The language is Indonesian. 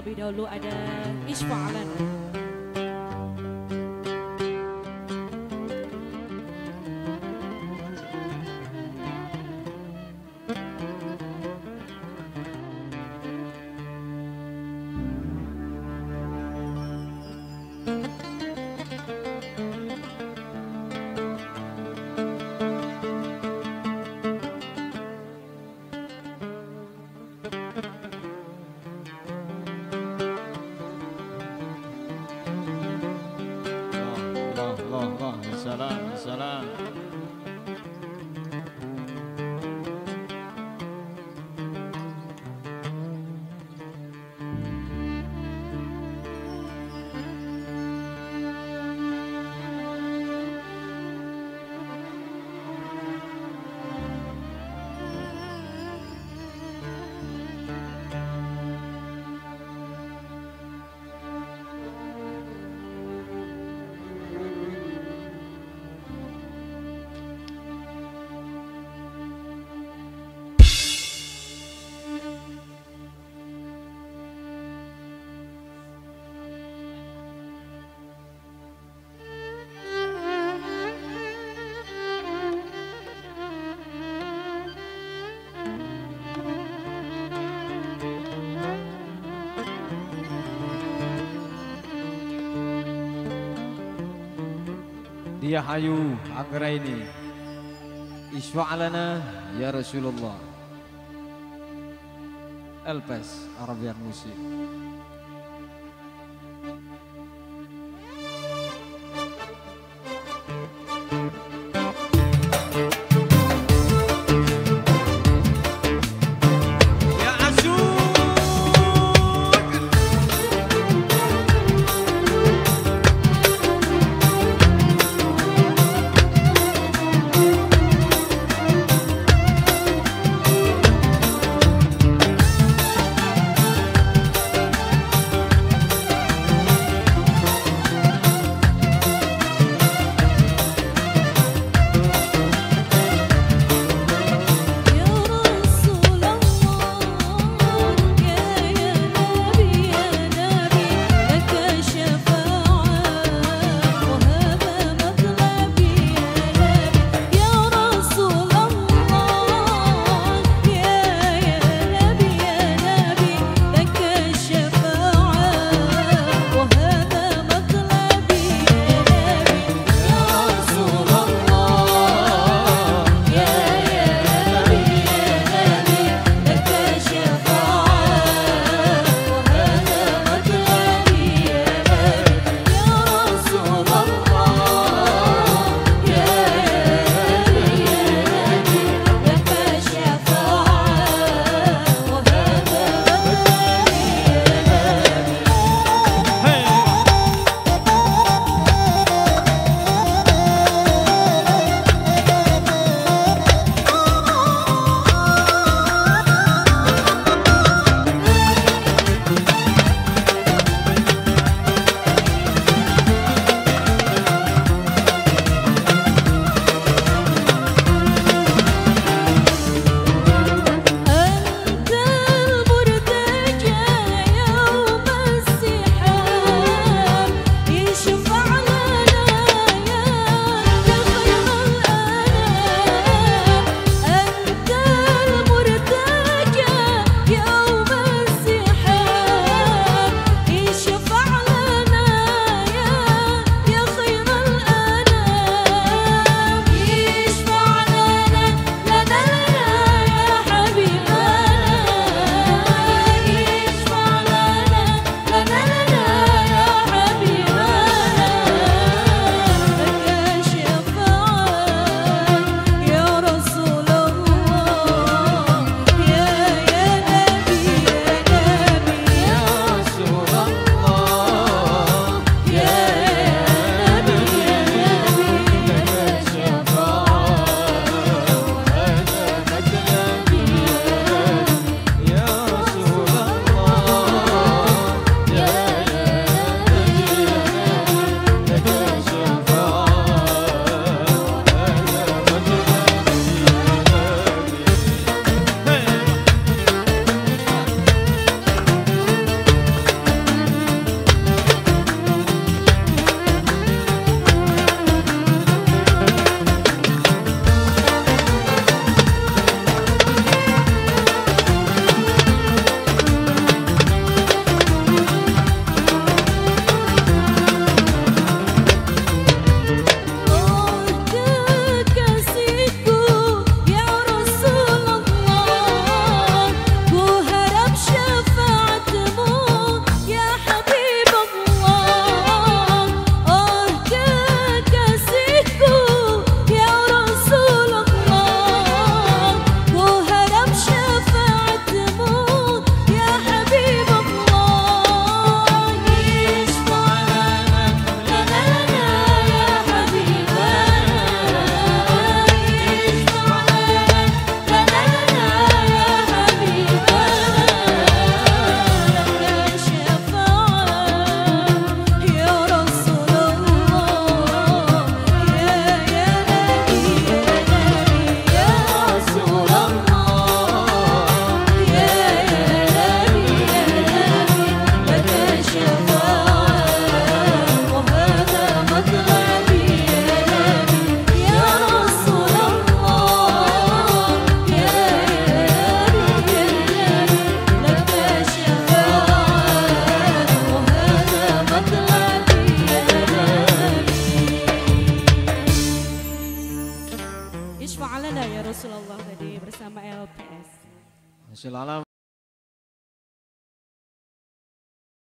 terlebih dahulu ada Isfa'alan. Allah, Dia hayu ini Isfa'alana ya Rasulullah. Elpes Arabian Musik. Ishfa'alana ya Rasulullah